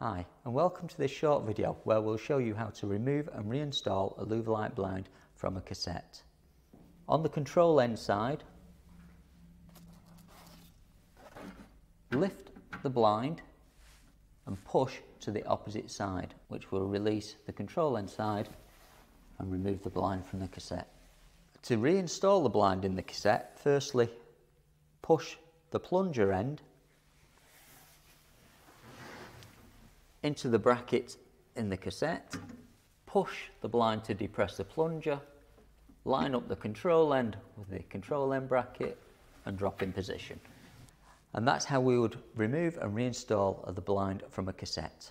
Hi and welcome to this short video where we'll show you how to remove and reinstall a Louvolite blind from a cassette. On the control end side, lift the blind and push to the opposite side which will release the control end side and remove the blind from the cassette. To reinstall the blind in the cassette, firstly push the plunger end into the bracket in the cassette, push the blind to depress the plunger, line up the control end with the control end bracket and drop in position. And that's how we would remove and reinstall the blind from a cassette.